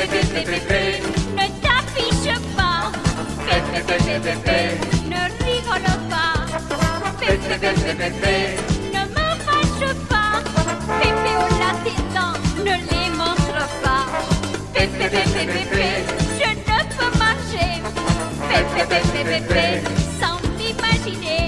Ne t'affiche pas. Ne rigole pas. Ne me fâche pas. Pépé au latin, ne les montre pas. Je ne peux marcher. Sans m'imaginer.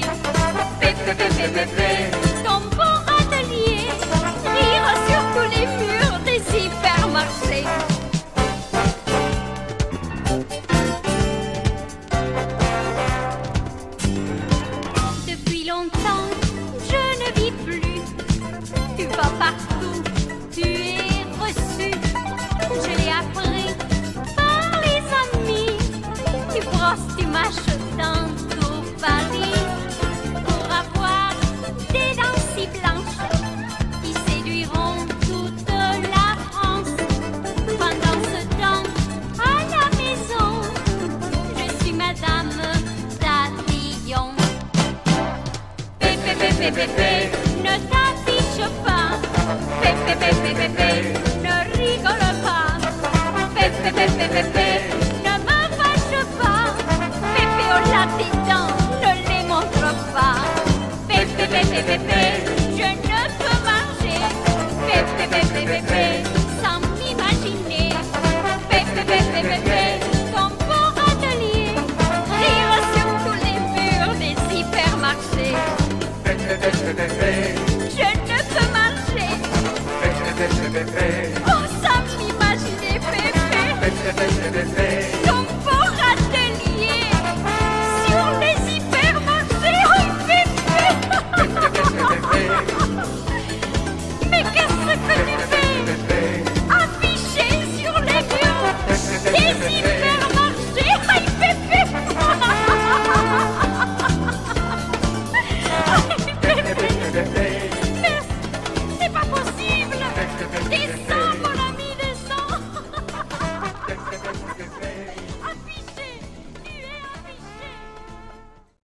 Pépépépé, ne t'affiche pas. Pépépépé, ne rigole pas. Pépépépé, ne m'affiche pas. Pépé au latin, ne les montre pas. Pépépépé, je ne peux manger. marcher. Pépépépé. Pepe, Pepe. Pensable l'imaginer,